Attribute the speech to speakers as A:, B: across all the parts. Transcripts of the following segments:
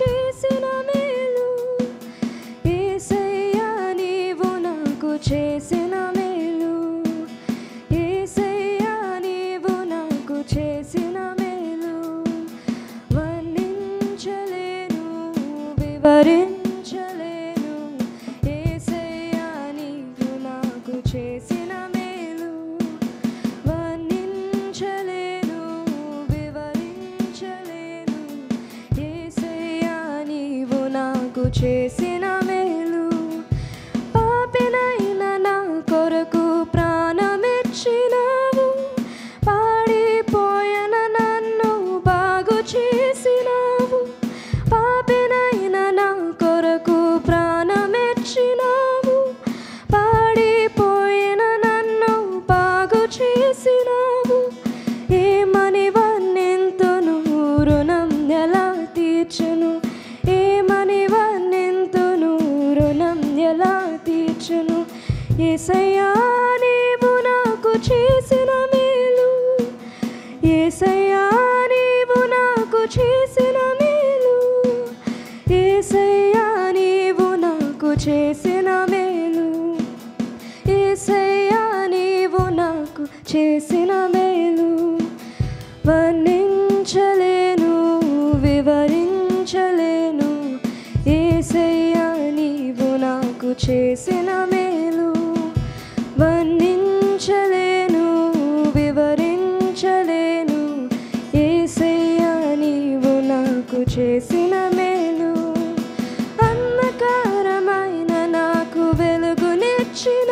A: నాకు చేసిన చేసిన మేలు. పాపినైన నా కొరకు ప్రాణమిచ్చినావు. పాడిపోయన నన్ను బాగు చేసినావు. పాపినైన నా కొరకు ప్రాణమిచ్చినావు. పాడిపోయిన నన్ను బాగు చేసినావు. ఏమని వర్ణింతును రుణం ఎలా తీర్చును? నాకు చేసిన మేలు. ఏసయ్యా నీవు నాకు చేసిన మేలు. ఏసయ్యా నీవు నాకు చేసిన మేలు. ఏసయ్యా నీవు నాకు చేసిన మేలు. వర్ణించలేను వివరించలేను. ఏసయ్యా నీవు నాకు చేసిన మేలు. చేసిన మేలు అంధకారమైన నాకు వెలుగునిచ్చినావు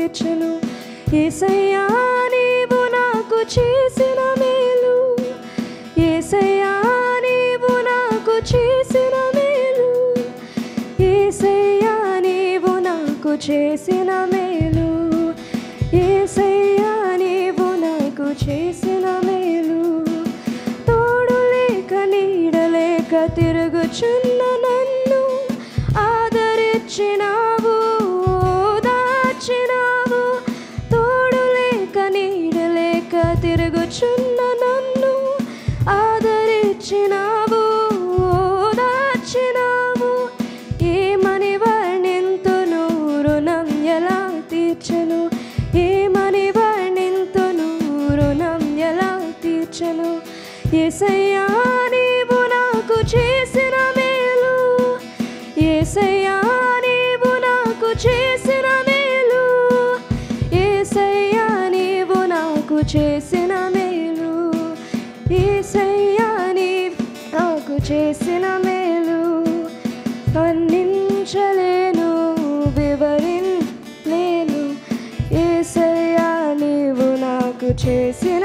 A: తీర్చును ఏసయ్యా నీవు నాకు చేసిన మేలు. ఏసయ్యా నీవు నాకు చేసిన మేలు. ఏసయ్యా నీవు నాకు చేసిన మేలు. ఏసయ్యా నీవు నాకు చేసిన మేలు. తోడు లేక నీడలేక తిరుగుచున్న తిరుగుచున్న నన్ను ఆదరించినావు దాచినావు ఏమని వర్ణింతును రుణం ఎలా తీర్చను? ఏమని వర్ణింతును రుణం ఎలా తీర్చను? ఏసయ్యా నీవు నాకు చేసిన మేలు. ఏసయ్యా చేసిన మేలు వర్ణించలేను వివరించలేను. ఏసయ్యా నీవు నాకు చేసిన